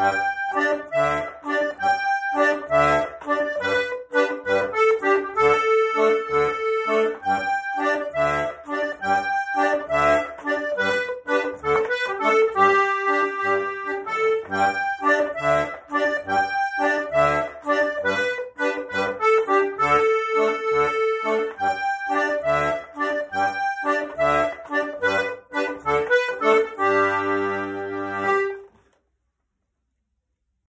Yeah.